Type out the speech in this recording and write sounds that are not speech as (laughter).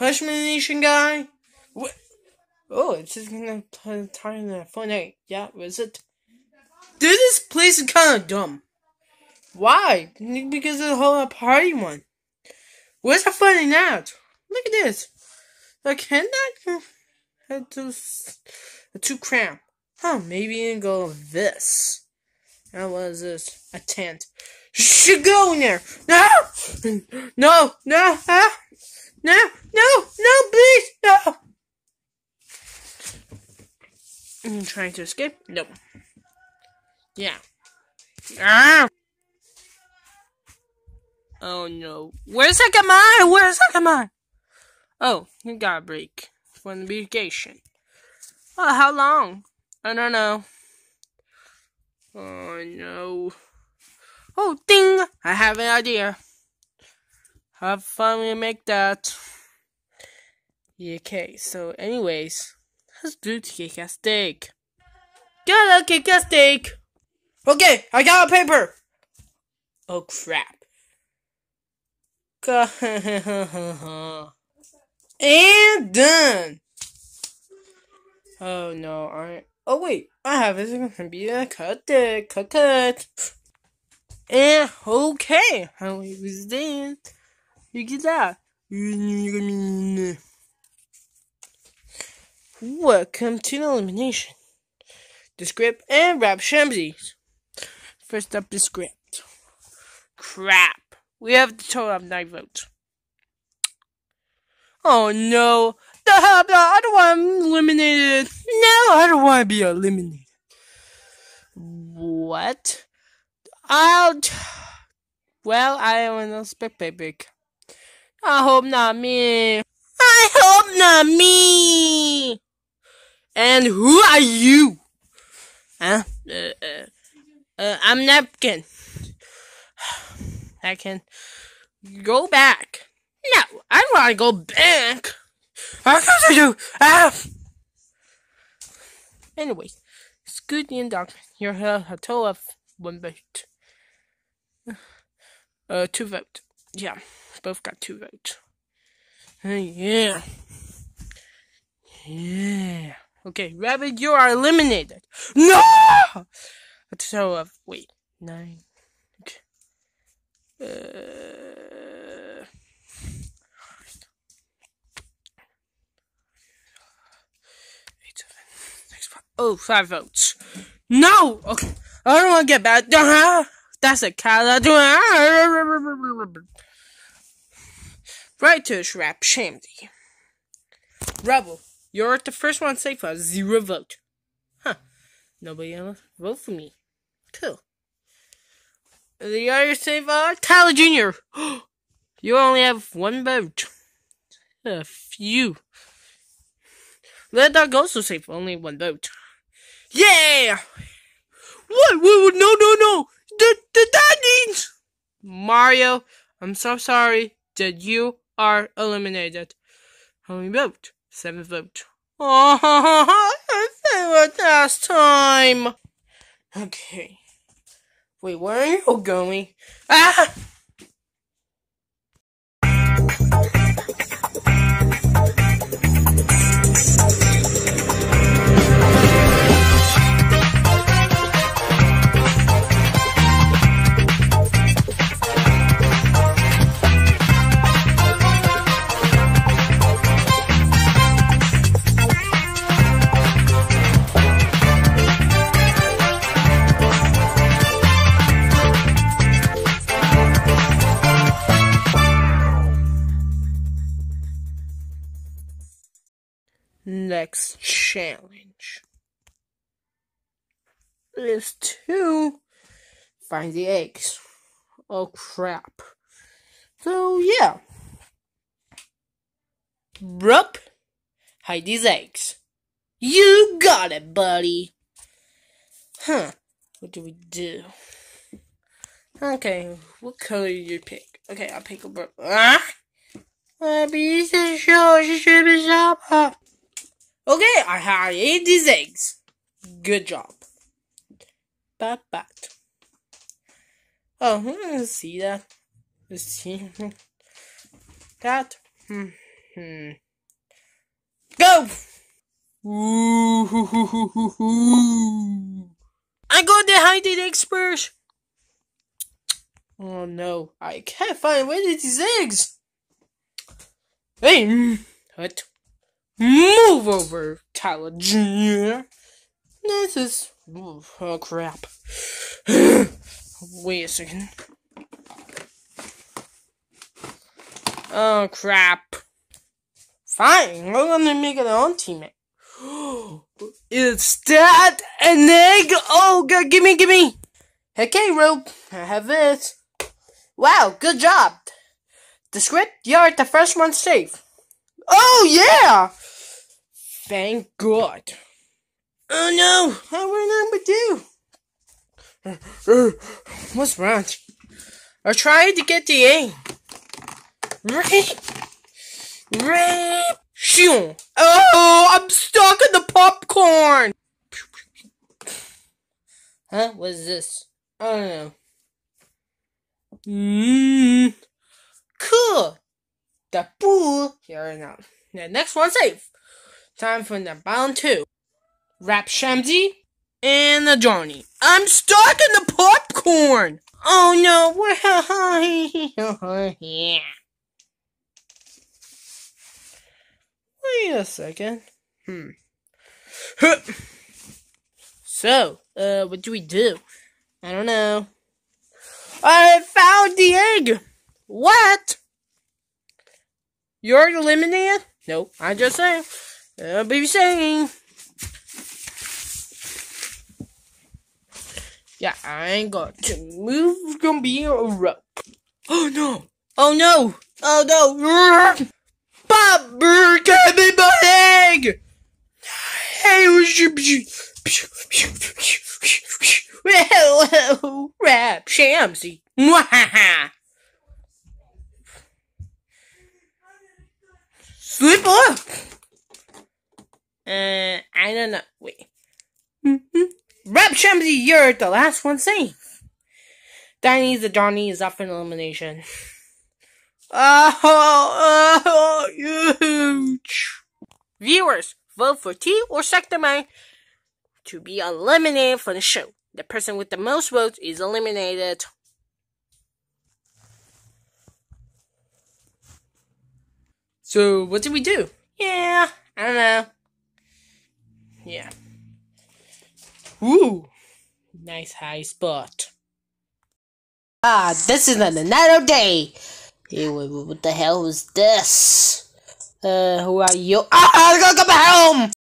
Nation guy? What? Oh, it's just gonna time in Fortnite. Yeah, was it? Dude, this place is kind of dumb. Why? Because of the whole party one. Where's the fun in that? Look at this. Like, can that had to too cramp? Huh? Maybe you can go this. How was this? A tent. Should go in there. No, (laughs) no, no, ah. No, no, no, please, no. I'm trying to escape. No. Yeah. Ah. Oh no. Where's that guy? Where's that guy? Oh, you got a break from the vacation. Oh, how long? I don't know. Oh no. Oh, ding! I have an idea. Have fun we make that. Yeah, okay, so anyways, let's do kick a steak. Gotta kick a steak! Okay, I got a paper! Oh crap. (laughs) and done! Oh no, I. Oh wait, I have it. It's gonna be a cut it, cut cut. And eh, okay, how was that? Look at that. Welcome to the elimination. The script and Rap Shamsies. First up, the script. Crap. We have the total of nine votes. Oh no. The hell? I don't want eliminated. No, I don't want to be eliminated. What? I'll. Well, I don't expect big. I hope not me. I hope not me. And who are you? Huh? Uh, uh, uh, I'm Napkin. (sighs) I can go back. No, I don't want to go back. I can do. Ah. Anyways, Scooty and Dog, you're a total of one vote. (sighs) Uh, two votes. Yeah, both got two votes. Uh, yeah. Yeah. Okay, Rabbit, you are eliminated. No! Total of, wait, nine. Uh. Oh, five votes. No! Okay. I don't want to get back. (laughs) That's a cat. Right to Shrap Shamdy. Rebel, you're the first one safe for zero vote. Huh. Nobody else vote for me. Cool. The other safe are Tyler Jr. (gasps) you only have one vote. A few. Let Dog also safe only one vote. Yeah! What? What? No, no, no! The, the daddies! Mario, I'm so sorry that you are eliminated. How many vote? Seven vote. Oh, I failed last time. Okay. Wait, where are you going? Ah! Next challenge is to find the eggs. Oh crap. So yeah. Rup, hide these eggs. You got it, buddy. Huh. What do we do? Okay, what color do you pick? Okay, I'll pick a bird. Ah! should be Okay, I have ate these eggs. Good job. Bat bat. Oh, let's see that. Let's see (laughs) that. Hmm. Hmm. Go! Ooh. I got the hiding express. Oh no, I can't find where these eggs. Hey, What? what? Move over, Tyler Jr. This is oh crap. (sighs) Wait a second. Oh crap. Fine, we're gonna make it on teammate. (gasps) Is that an egg? Oh god, gimme, gimme! Okay, Rope, I have this. Wow, good job. The script, you're the first one safe. Oh yeah! Thank God. Oh no, I went number two. What's wrong? I tried to get the A. Right? Right? Shoo! Oh, I'm stuck in the popcorn! Huh? What is this? I don't know. Mmm. Cool. The pool. Here now. The next one safe. Time for the bound two. Rap Shamsy and the Johnny. I'm stuck in the popcorn. Oh no, we're (laughs) yeah. Wait a second. Hmm. (laughs) so, uh, what do we do? I don't know. I found the egg! What? You're eliminated? Nope, I just saying. I'll be saying. Yeah, I ain't got to move. Gonna be a rope. Oh no! Oh no! Oh no! Bob, give me my egg! Hey, well, rap shamsy. Slip up. Uh, I don't know. Wait. Mm-hmm. Rap Shamsy, you're the last one safe. Danny's the Johnny is up in elimination. Oh, (laughs) oh, huge. Viewers, vote for T or Sector to be eliminated from the show. The person with the most votes is eliminated. So, what did we do? Yeah, I don't know. Yeah. Ooh, nice high spot. Ah, this is another day. Hey, what the hell is this? Uh, who are you? Ah, I gotta go home!